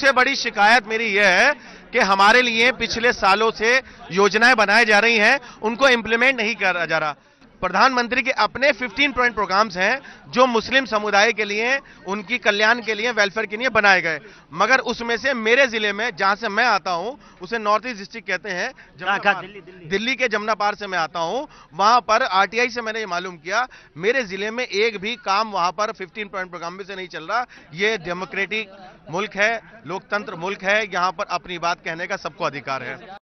सबसे बड़ी शिकायत मेरी यह है कि हमारे लिए पिछले सालों से योजनाएँ बनाई जा रही हैं, उनको इंप्लीमेंट नहीं करा जा रहा। प्रधानमंत्री के अपने 15 पॉइंट प्रोग्राम्स हैं जो मुस्लिम समुदाय के लिए उनकी कल्याण के लिए वेलफेयर के लिए बनाए गए। मगर उसमें से मेरे ज़िले में जहाँ से मैं आता हूँ उसे नॉर्थ ईस्ट डिस्ट्रिक्ट कहते हैं दिल्ली, दिल्ली। दिल्ली के जमुनापार से मैं आता हूँ वहाँ पर आरटीआई से मैंने ये मालूम किया मेरे ज़िले में एक भी काम वहाँ पर 15 पॉइंट प्रोग्राम में से नहीं चल रहा। ये डेमोक्रेटिक मुल्क है लोकतंत्र मुल्क है यहाँ पर अपनी बात कहने का सबको अधिकार है।